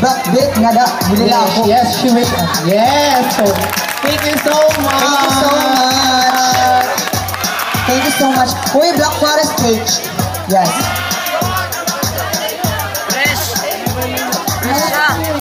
backbeat nga da. Bili yes. Yes, she with. Yes. So, thank you so much. Thank you so much. Thank you so much. Uy, Black Forest Cake. Yes.